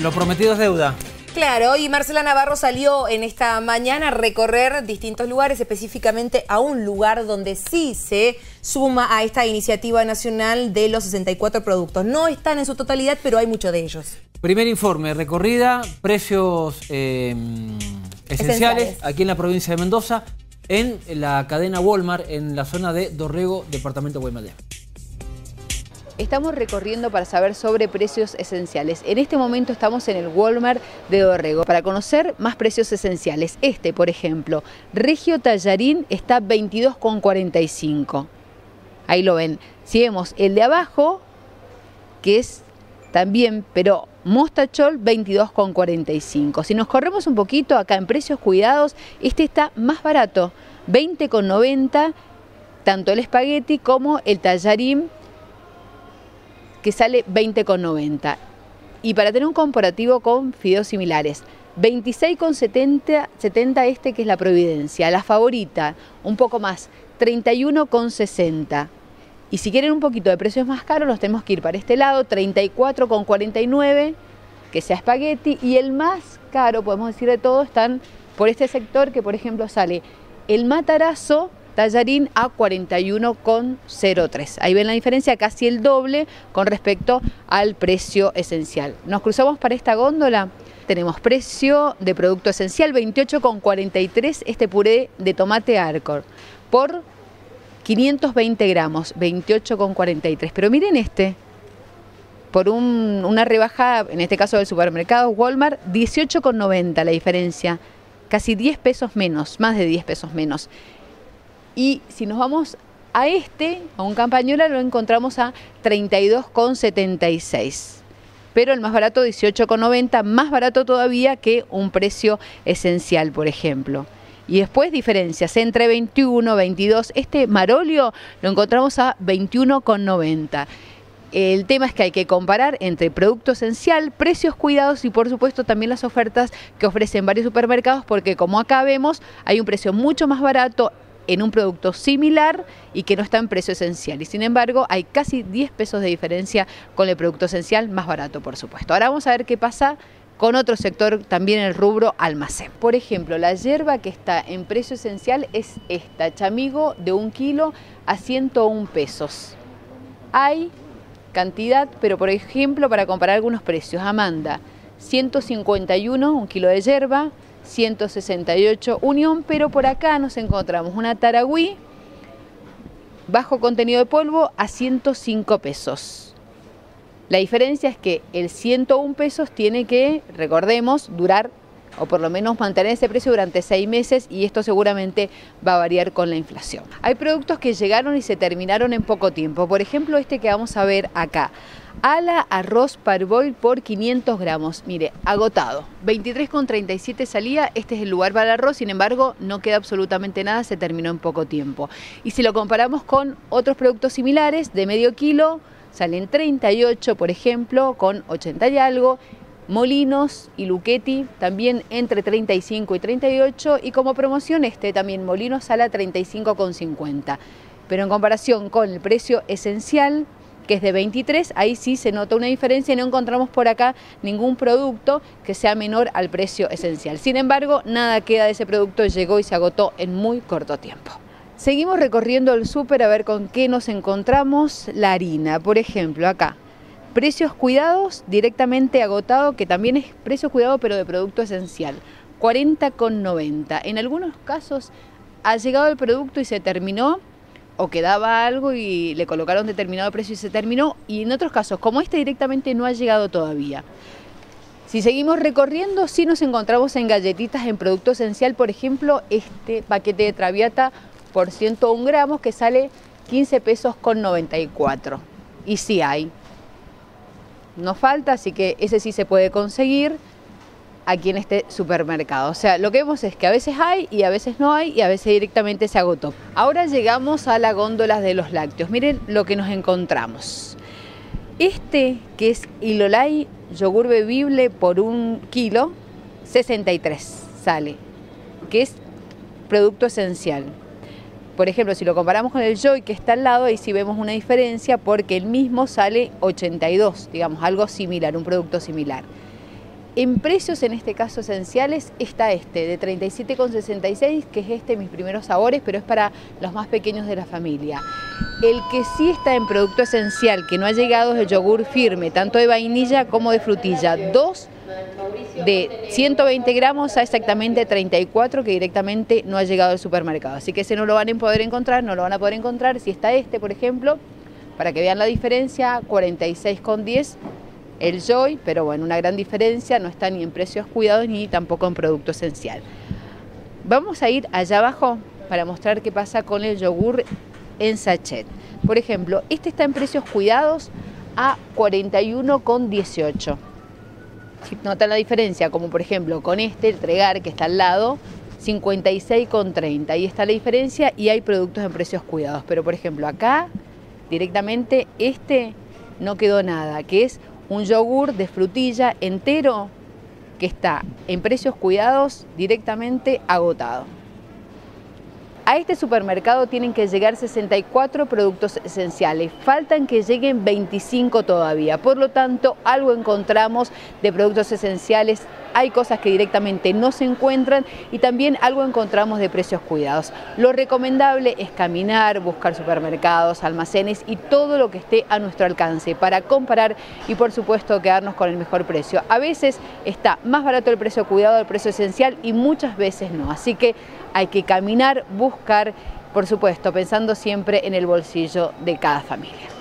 Lo prometido es deuda. Claro, y Marcela Navarro salió en esta mañana a recorrer distintos lugares, específicamente a un lugar donde sí se suma a esta iniciativa nacional de los 64 productos. No están en su totalidad, pero hay muchos de ellos. Primer informe, recorrida, precios eh, esenciales, aquí en la provincia de Mendoza, en la cadena Walmart, en la zona de Dorrego, departamento de Guaymallén. Estamos recorriendo para saber sobre precios esenciales. En este momento estamos en el Walmart de Dorrego para conocer más precios esenciales. Este, por ejemplo, Regio Tallarín está 22,45. Ahí lo ven. Si vemos el de abajo, que es también, pero Mostachol 22,45. Si nos corremos un poquito acá en precios cuidados, este está más barato, 20,90, tanto el espagueti como el tallarín que sale 20,90. Y para tener un comparativo con fideos similares, 26,70 70 este que es la Providencia, la favorita, un poco más, 31,60. Y si quieren un poquito de precios más caros, los tenemos que ir para este lado, 34,49, que sea espagueti, y el más caro, podemos decir de todo, están por este sector que por ejemplo sale el matarazo tallarín a 41,03. Ahí ven la diferencia, casi el doble con respecto al precio esencial. Nos cruzamos para esta góndola. Tenemos precio de producto esencial 28,43 este puré de tomate Arcor por 520 gramos, 28,43. Pero miren este, por una rebaja, en este caso del supermercado Walmart, 18,90 la diferencia, casi 10 pesos menos, más de 10 pesos menos. Y si nos vamos a este, a un campañola, lo encontramos a 32,76. Pero el más barato 18,90, más barato todavía que un precio esencial, por ejemplo. Y después diferencias entre 21, 22. Este marolio lo encontramos a 21,90. El tema es que hay que comparar entre producto esencial, precios cuidados y por supuesto también las ofertas que ofrecen varios supermercados porque como acá vemos hay un precio mucho más barato en un producto similar y que no está en precio esencial. Y sin embargo, hay casi 10 pesos de diferencia con el producto esencial, más barato, por supuesto. Ahora vamos a ver qué pasa con otro sector, también el rubro almacén. Por ejemplo, la hierba que está en precio esencial es esta, chamigo de un kilo a 101 pesos. Hay cantidad, pero por ejemplo, para comparar algunos precios, Amanda, 151, un kilo de hierba, 168 Unión, pero por acá nos encontramos una Taragüí bajo contenido de polvo a 105 pesos. La diferencia es que el 101 pesos tiene que, recordemos, durar o por lo menos mantener ese precio durante seis meses y esto seguramente va a variar con la inflación. Hay productos que llegaron y se terminaron en poco tiempo, por ejemplo este que vamos a ver acá. Ala arroz parboil por 500 gramos. Mire, agotado. 23,37 salía. Este es el lugar para el arroz. Sin embargo, no queda absolutamente nada. Se terminó en poco tiempo. Y si lo comparamos con otros productos similares de medio kilo, salen 38, por ejemplo, con 80 y algo. Molinos y Luchetti también entre 35 y 38 y como promoción este también Molinos sale a 35,50. Pero en comparación con el precio esencial que es de 23, ahí sí se nota una diferencia y no encontramos por acá ningún producto que sea menor al precio esencial. Sin embargo, nada queda de ese producto, llegó y se agotó en muy corto tiempo. Seguimos recorriendo el súper a ver con qué nos encontramos. La harina, por ejemplo, acá. Precios cuidados directamente agotado, que también es precio cuidado pero de producto esencial. 40,90. En algunos casos ha llegado el producto y se terminó o quedaba algo y le colocaron determinado precio y se terminó, y en otros casos, como este directamente no ha llegado todavía. Si seguimos recorriendo, sí nos encontramos en galletitas en producto esencial, por ejemplo, este paquete de Traviata por 101 gramos que sale 15 pesos con 94. Y sí hay. No falta, así que ese sí se puede conseguir aquí en este supermercado. O sea, lo que vemos es que a veces hay y a veces no hay y a veces directamente se agotó. Ahora llegamos a la góndola de los lácteos. Miren lo que nos encontramos. Este que es Ilolai yogur bebible por un kilo, 63 sale, que es producto esencial. Por ejemplo, si lo comparamos con el Joy que está al lado, ahí sí vemos una diferencia porque el mismo sale 82, digamos, algo similar, un producto similar. En precios, en este caso esenciales, está este, de 37,66, que es este, mis primeros sabores, pero es para los más pequeños de la familia. El que sí está en producto esencial, que no ha llegado, es el yogur firme, tanto de vainilla como de frutilla. Dos de 120 gramos a exactamente 34 que directamente no ha llegado al supermercado. Así que ese no lo van a poder encontrar, no lo van a poder encontrar. Si está este, por ejemplo, para que vean la diferencia, 46,10 el Joy, pero bueno, una gran diferencia, no está ni en precios cuidados ni tampoco en producto esencial. Vamos a ir allá abajo para mostrar qué pasa con el yogur en sachet. Por ejemplo, este está en precios cuidados a 41,18. Si notan la diferencia, como por ejemplo con este, el Tregar, que está al lado, 56,30. Ahí está la diferencia y hay productos en precios cuidados. Pero por ejemplo acá, directamente, este no quedó nada, que es un yogur de frutilla entero que está en precios cuidados directamente agotado. A este supermercado tienen que llegar 64 productos esenciales, faltan que lleguen 25 todavía, por lo tanto algo encontramos de productos esenciales, hay cosas que directamente no se encuentran y también algo encontramos de precios cuidados. Lo recomendable es caminar, buscar supermercados, almacenes y todo lo que esté a nuestro alcance para comparar y por supuesto quedarnos con el mejor precio. A veces está más barato el precio cuidado del precio esencial y muchas veces no, así que hay que caminar, buscar, por supuesto, pensando siempre en el bolsillo de cada familia.